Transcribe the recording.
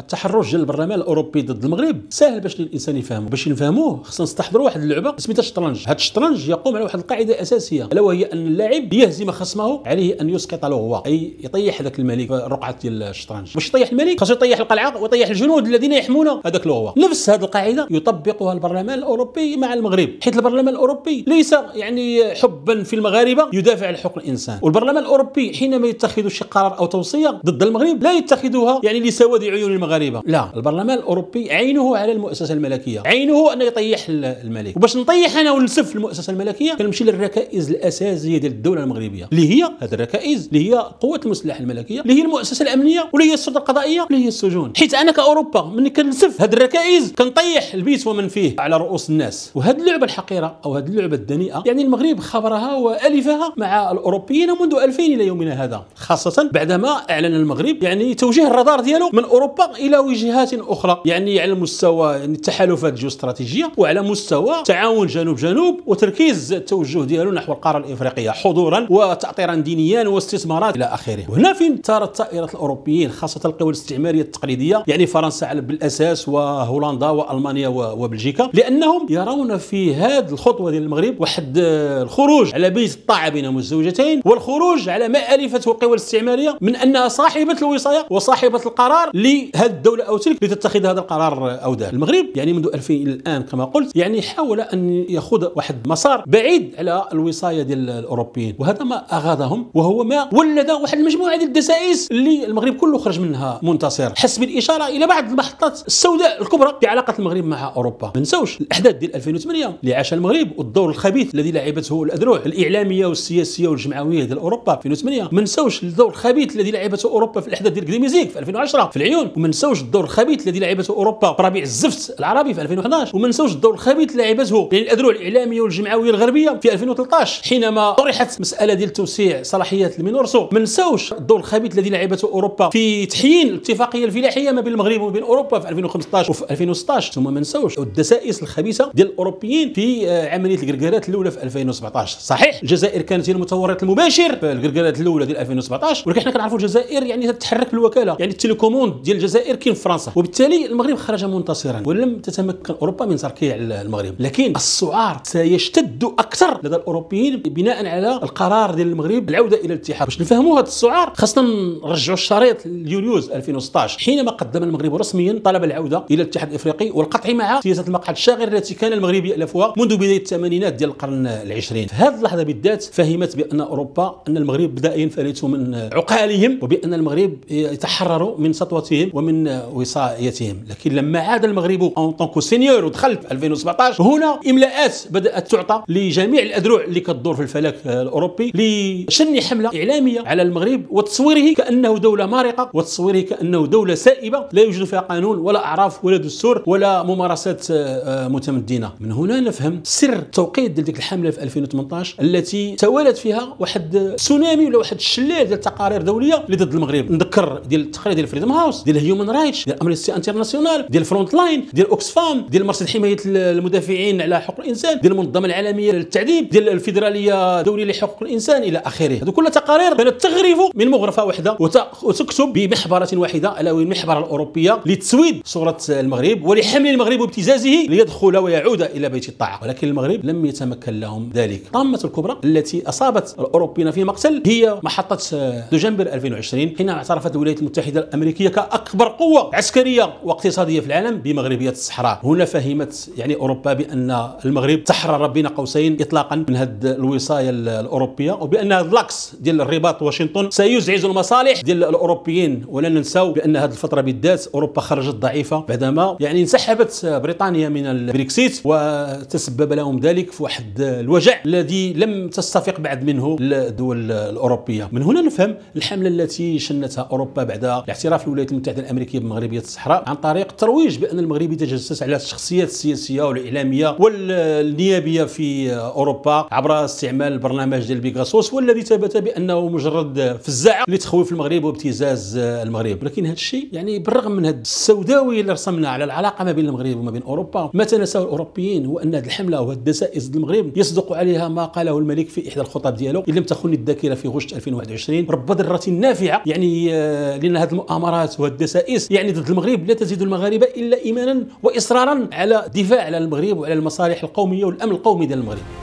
التحرش ديال البرلمان الأوروبي ضد المغرب سهل باش الانسان يفهمه باش نفهموه خصنا نستحضروا واحد اللعبة سميتها الشطرنج هذا الشطرنج يقوم على واحد القاعدة أساسية ألا وهي أن اللاعب يهزم خصمه عليه أن يسقط له هو أي يطيح هذاك الملك في الرقعه ديال الشطرنج. باش يطيح الملك خاصو يطيح القلعة ويطيح الجنود الذين يحمون هذاك هو نفس هذه القاعدة يطبقها البرلمان الأوروبي مع المغرب حيث البرلمان الأوروبي ليس يعني حبا في المغاربة يدافع عن حقوق الإنسان. والبرلمان الأوروبي حينما يتخذ شي قرار أو توصية ضد المغرب لا يتخذها يعني لسواد عيون المغاربه لا. البرلمان الأوروبي عينه على المؤسسة الملكية. عينه ان يطيح الملك. وباش نطيح أنا ونسف المؤسسة الملكية كنمشي للركائز الأساسية ديال الدولة المغربية اللي هي هذه الركائز اللي هي القوات المسلحة الملكية اللي هي المؤسسة الأمنية واللي هي السلطة القضائية واللي هي السجون. حيت أنا كأوروبا ملي كنسف هذه الركائز كنطيح البيت ومن فيه على رؤوس الناس. وهذه اللعبة الحقيرة أو هذه اللعبة الدنيئة يعني المغرب خبرها وألفها مع الأوروبيين منذ 2000 إلى يومنا هذا. خاصة بعدما أعلن المغرب يعني توجيه الرادار ديالو من أوروبا إلى وجهات أخرى. يعني على مستوى يعني التحالفات الجيوستراتيجية وعلى مستوى تعاون جنوب جنوب وتركيز التوجه ديالو نحو القارة الإفريقية حضورا وتاطيرا دينيا واستثمارات إلى آخره. وهنا فين ثارت طائره الأوروبيين خاصة القوى الاستعمارية التقليدية يعني فرنسا بالأساس وهولندا وألمانيا وبلجيكا لأنهم يرون في هذه الخطوة ديال المغرب واحد الخروج على بيت الطاعة بين الزوجتين والخروج على ما القوى الاستعمارية من أنها صاحبة الوصاية وصاحبة القرار لهذه الدولة أو تلك لتتخذ هذا القرار أو ذاك. المغرب يعني منذ 2000 إلى الآن كما قلت يعني حاول أن ياخذ واحد مسار بعيد على الوصاية ديال الأوروبيين وهذا ما اغاضهم وهو ما ولد واحد المجموعة ديال الدسائس اللي المغرب كله خرج منها منتصر حسب الإشارة إلى بعض المحطات السوداء الكبرى في علاقة المغرب مع أوروبا. ما نساوش الأحداث ديال 2008 اللي عاشها المغرب والدور الخبيث الذي لعبته الأذرع الإعلامية والسياسية والجمعويه ديال أوروبا في 2008 ما نساوش الدور الخبيث الذي لعبته أوروبا في الأحداث ديال كريميزيك في 2010 في العيون وما نساوش الدور الخبيث الذي لعبته أوروبا في ربيع الزفت العربي في 2011 وما نساوش الدور الخبيث اللي لعبته يعني الاذرع الإعلامية والجمعوية الغربية في 2013 حينما طرحت مسألة ديال توسيع صلاحيات المينورسو ما نساوش الدور الخبيث الذي لعبته أوروبا في تحيين الاتفاقية الفلاحية ما بين المغرب وبين أوروبا في 2015 وفي 2016 ثم ما نساوش الدسائس الخبيثة ديال الأوروبيين في آه، عملية الكركارات الأولى في 2017 صحيح؟ الجزائر كانت هي المتورط المباشر. في الكركارات الأولى ديال 2017 ولكن حنا كنعرفوا الجزائر يعني تتحرك بالوكالة. يعني ال télécommande ديال الجزائر كاين في فرنسا وبالتالي المغرب خرج منتصرا ولم تتمكن أوروبا من تركيع المغرب. لكن السعار سيشتد أكثر لدى الأوروبيين بناء على القرار ديال المغرب العودة إلى الاتحاد. باش نفهموا هذا السعار خاصنا نرجعوا الشريط ليوليوز 2016 حينما قدم المغرب رسميا طلب العودة إلى الاتحاد الإفريقي والقطع مع سياسة المقعد الشاغر التي كان المغرب يالفها منذ بداية الثمانينات ديال القرن العشرين. في هذه اللحظة بالذات فهمت بأن أوروبا أن المغرب بدا ينفلت من عقالهم وبأن المغرب يتحرر من سطوتهم ومن وصايتهم. لكن لما عاد المغرب en tant que seigneur ودخل في 2017 هنا املاءات بدأت تعطى لجميع الأذرع اللي كتدور في الفلك الأوروبي لشن حملة إعلامية على المغرب وتصويره كأنه دولة مارقة وتصويره كأنه دولة سائبة لا يوجد فيها قانون ولا أعراف ولا دستور ولا ممارسات آه، متمدنة. من هنا نفهم سر التوقيت ديال ديك الحملة في 2018 التي توالت فيها واحد تسونامي ولا واحد الشلال ديال التقارير دولية ضد المغرب. نذكر ديال التقرير ديال فريدم هاوس ديال هيومن رايتس ديال امنستي انترناسيونال ديال فرونت لاين ديال اوكسفام ديال مرصد حماية المدافعين على حقوق الإنسان ديال المنظمة العالمية للتعذيب ديال الفيدرالية الدولية لحقوق الإنسان إلى آخره. هذو كلها تقارير كانت تغرف من مغرفة واحدة وتكتب بمحبرة واحدة الا وهي المحبرة الأوروبية لتسويد صورة المغرب ولحمل المغرب وابتزازه ليدخل ويعود إلى بيت الطاعة. ولكن المغرب لم يتمكن لهم ذلك. الطامه الكبرى التي أصابت الأوروبيين في مقتل هي محطة دجنبر 2020 حين اعترفت الولايات المتحدة الأمريكية كأكبر قوة عسكرية واقتصادية في العالم بمغربية الصحراء. هنا فهمت يعني أوروبا بأن المغرب تحرر بين قوسين اطلاقا من هذه الوصايه الأوروبية وبأن هذا l'axe ديال الرباط واشنطن سيزعج المصالح ديال الأوروبيين. ولا ننساو بأن هذه الفترة بالذات أوروبا خرجت ضعيفة بعدما يعني انسحبت بريطانيا من البريكسيت وتسبب لهم ذلك في واحد الوجع الذي لم تستفق بعد منه الدول الأوروبية. من هنا نفهم الحملة التي شنتها أوروبا بعد اعتراف الولايات المتحدة الامريكيه بمغربيه الصحراء عن طريق الترويج بأن المغرب يتجسس على الشخصيات السياسية والإعلامية والنيابية في أوروبا عبر استعمال البرنامج ديال بيغاسوس والذي ثبت بأنه مجرد فزاعه لتخويف المغرب وابتزاز المغرب. ولكن هذا الشيء يعني بالرغم من هذا السوداوي اللي رسمنا على العلاقة ما بين المغرب وما بين أوروبا ما تنساه الأوروبيين هو أن هذه الحملة وهذه الدسائس المغرب يصدق عليها ما قاله الملك في إحدى الخطب ديالو إن لم تخن الذاكرة في غشت 2021 رب ضرة نافعة. يعني آه، لأن هذه المؤامرات وهذه الخسائس يعني ضد المغرب لا تزيد المغاربة إلا إيمانا وإصرارا على الدفاع على المغرب وعلى المصالح القومية والأمن القومي ديال المغرب.